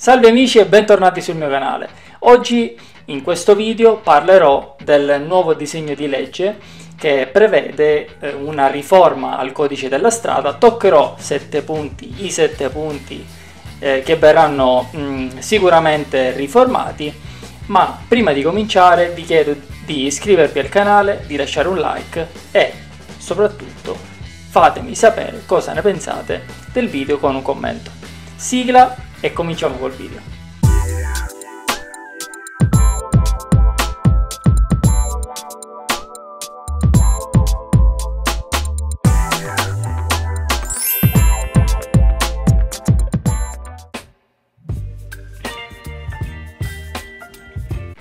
Salve amici e bentornati sul mio canale. Oggi in questo video parlerò del nuovo disegno di legge che prevede eh, una riforma al codice della strada. Toccherò sette punti, i sette punti eh, che verranno mh, mm, sicuramente riformati, ma prima di cominciare vi chiedo di iscrivervi al canale, di lasciare un like e soprattutto fatemi sapere cosa ne pensate del video con un commento. Sigla e cominciamo col video.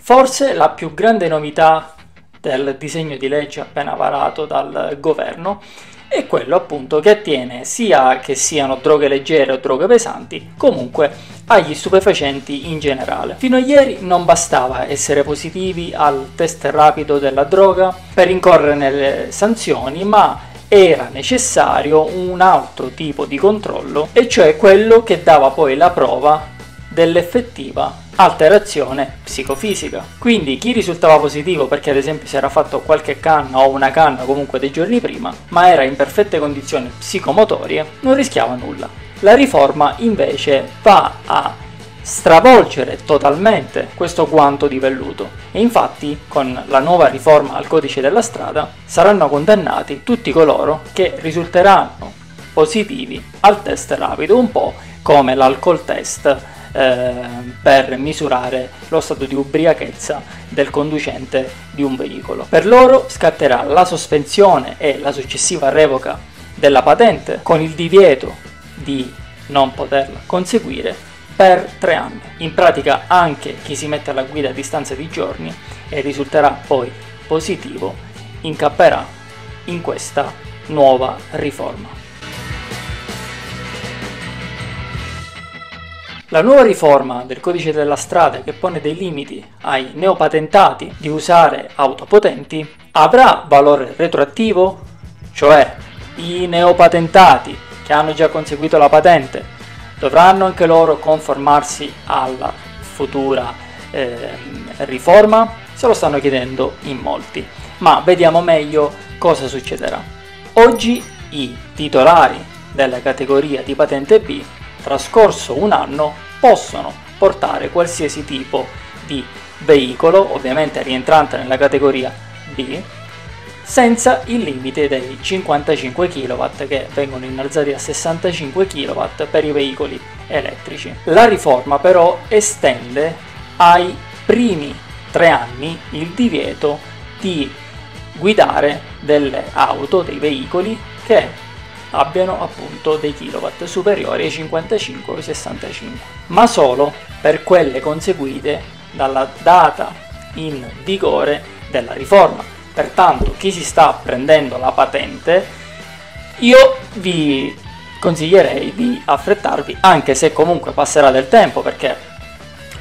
Forse la più grande novità del disegno di legge appena varato dal governo è quello appunto che attiene sia che siano droghe leggere o droghe pesanti, comunque agli stupefacenti in generale. Fino a ieri non bastava essere positivi al test rapido della droga per incorrere nelle sanzioni, ma era necessario un altro tipo di controllo, e cioè quello che dava poi la prova dell'effettiva alterazione psicofisica. Quindi chi risultava positivo perché ad esempio si era fatto qualche canna o una canna comunque dei giorni prima, ma era in perfette condizioni psicomotorie, non rischiava nulla. La riforma invece va a stravolgere totalmente questo guanto di velluto e infatti con la nuova riforma al codice della strada saranno condannati tutti coloro che risulteranno positivi al test rapido, un po' come l'alcol test eh, per misurare lo stato di ubriachezza del conducente di un veicolo. Per loro scatterà la sospensione e la successiva revoca della patente con il divieto di non poterla conseguire per tre anni. In pratica anche chi si mette alla guida a distanza di giorni e risulterà poi positivo incapperà in questa nuova riforma. La nuova riforma del codice della strada che pone dei limiti ai neopatentati di usare auto potenti avrà valore retroattivo? Cioè i neopatentati che hanno già conseguito la patente dovranno anche loro conformarsi alla futura eh, riforma? Se lo stanno chiedendo in molti, ma vediamo meglio cosa succederà. Oggi i titolari della categoria di patente B trascorso un anno possono portare qualsiasi tipo di veicolo, ovviamente rientrante nella categoria B, senza il limite dei 55 kW che vengono innalzati a 65 kW per i veicoli elettrici. La riforma però estende ai primi tre anni il divieto di guidare delle auto, dei veicoli che abbiano appunto dei kilowatt superiori ai 55 o 65, ma solo per quelle conseguite dalla data in vigore della riforma. Pertanto chi si sta prendendo la patente, io vi consiglierei di affrettarvi, anche se comunque passerà del tempo perché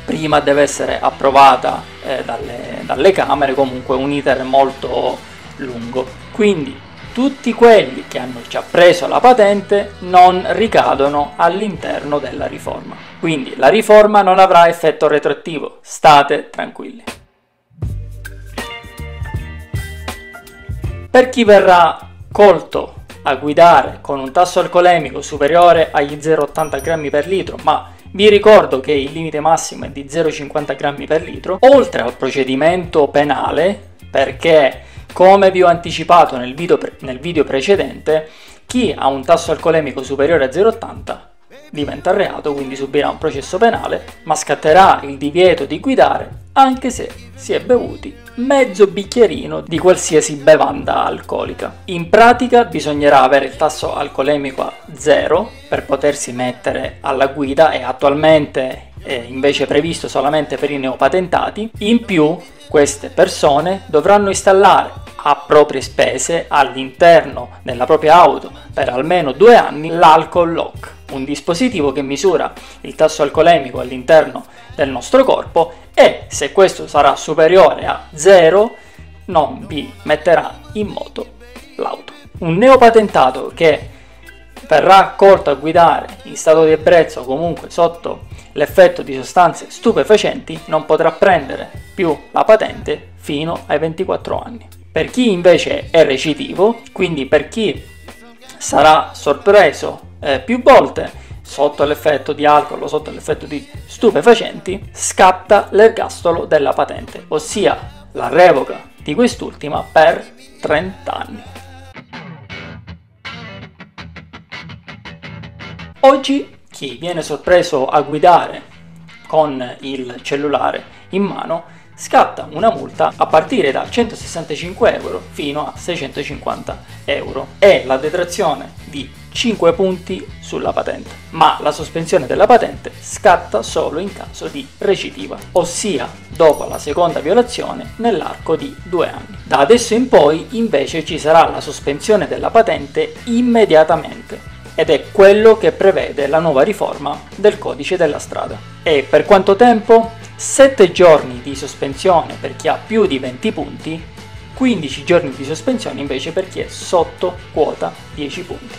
prima deve essere approvata eh, dalle, dalle Camere, comunque un iter molto lungo. Quindi tutti quelli che hanno già preso la patente non ricadono all'interno della riforma. Quindi la riforma non avrà effetto retroattivo, state tranquilli. Per chi verrà colto a guidare con un tasso alcolemico superiore agli 0,80 grammi per litro, ma vi ricordo che il limite massimo è di 0,50 grammi per litro, oltre al procedimento penale, perché come vi ho anticipato nel video, pre- nel video precedente, chi ha un tasso alcolemico superiore a 0,80 diventa reato, quindi subirà un processo penale, ma scatterà il divieto di guidare anche se si è bevuti mezzo bicchierino di qualsiasi bevanda alcolica. In pratica bisognerà avere il tasso alcolemico a zero per potersi mettere alla guida e attualmente è invece previsto solamente per i neopatentati. In più queste persone dovranno installare a proprie spese all'interno della propria auto per almeno due anni l'alcol lock, un dispositivo che misura il tasso alcolemico all'interno del nostro corpo e se questo sarà superiore a zero non vi metterà in moto l'auto. Un neopatentato che verrà accolto a guidare in stato di ebbrezza o comunque sotto l'effetto di sostanze stupefacenti non potrà prendere più la patente fino ai 24 anni. Per chi invece è recidivo, quindi per chi sarà sorpreso eh, più volte sotto l'effetto di alcol o sotto l'effetto di stupefacenti, scatta l'ergastolo della patente, ossia la revoca di quest'ultima per 30 anni. Oggi chi viene sorpreso a guidare con il cellulare in mano scatta una multa a partire da 165 euro fino a 650 euro e la detrazione di 5 punti sulla patente, ma la sospensione della patente scatta solo in caso di recidiva, ossia dopo la seconda violazione nell'arco di due anni. Da adesso in poi invece ci sarà la sospensione della patente immediatamente ed è quello che prevede la nuova riforma del codice della strada. E per quanto tempo? 7 giorni di sospensione per chi ha più di 20 punti, 15 giorni di sospensione invece per chi è sotto quota 10 punti.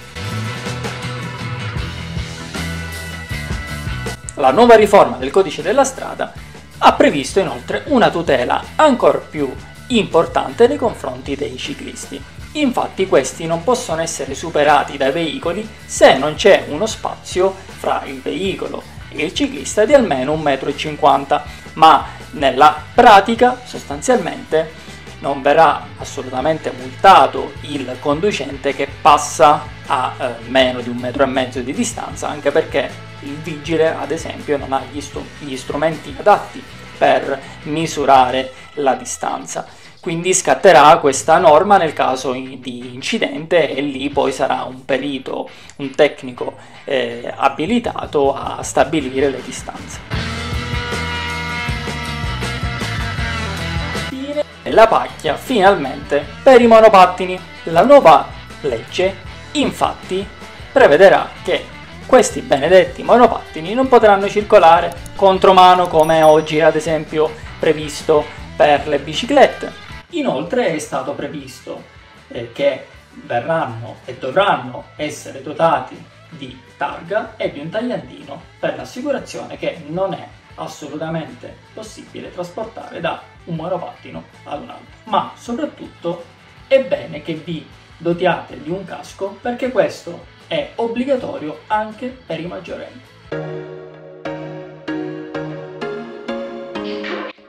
La nuova riforma del codice della strada ha previsto inoltre una tutela ancora più importante nei confronti dei ciclisti. Infatti questi non possono essere superati dai veicoli se non c'è uno spazio fra il veicolo il ciclista di almeno 1,50 m, ma nella pratica sostanzialmente non verrà assolutamente multato il conducente che passa a eh, meno di un metro e mezzo di distanza, anche perché il vigile, ad esempio, non ha gli, stu- gli strumenti adatti per misurare la distanza. Quindi scatterà questa norma nel caso di incidente e lì poi sarà un perito, un tecnico eh, abilitato a stabilire le distanze. La pacchia finalmente per i monopattini. La nuova legge infatti prevederà che questi benedetti monopattini non potranno circolare contromano come oggi ad esempio previsto per le biciclette Inoltre è stato previsto eh, che verranno e dovranno essere dotati di targa e di un tagliandino per l'assicurazione che non è assolutamente possibile trasportare da un monopattino ad un altro. Ma soprattutto è bene che vi dotiate di un casco perché questo è obbligatorio anche per i maggiorenni.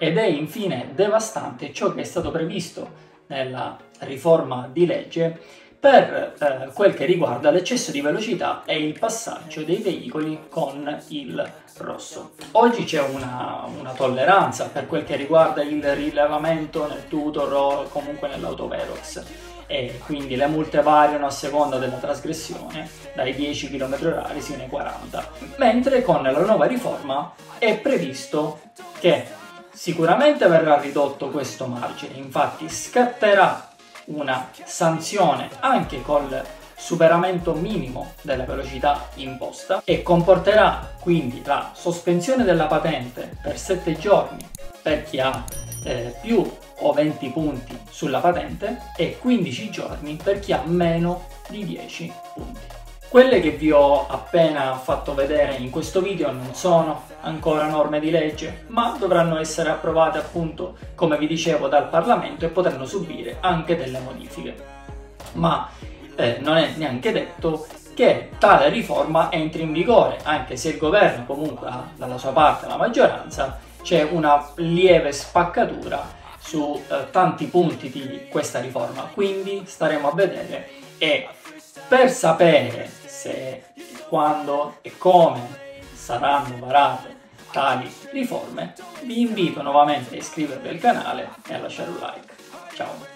Ed è infine devastante ciò che è stato previsto nella riforma di legge per eh, quel che riguarda l'eccesso di velocità e il passaggio dei veicoli con il rosso. Oggi c'è una, una, tolleranza per quel che riguarda il rilevamento nel tutor o comunque nell'autovelox e quindi le multe variano a seconda della trasgressione dai 10 km h sino ai 40 mentre con la nuova riforma è previsto che Sicuramente verrà ridotto questo margine, infatti scatterà una sanzione anche col superamento minimo della velocità imposta e comporterà quindi la sospensione della patente per 7 giorni per chi ha eh, più o 20 punti sulla patente e 15 giorni per chi ha meno di 10 punti. Quelle che vi ho appena fatto vedere in questo video non sono ancora norme di legge, ma dovranno essere approvate appunto, come vi dicevo, dal Parlamento e potranno subire anche delle modifiche. Ma eh, non è neanche detto che tale riforma entri in vigore, anche se il governo comunque ha dalla sua parte la maggioranza, c'è una lieve spaccatura su eh, tanti punti di questa riforma, quindi staremo a vedere e per sapere se, quando e come saranno varate tali riforme, vi invito nuovamente a iscrivervi al canale e a lasciare un like. Ciao!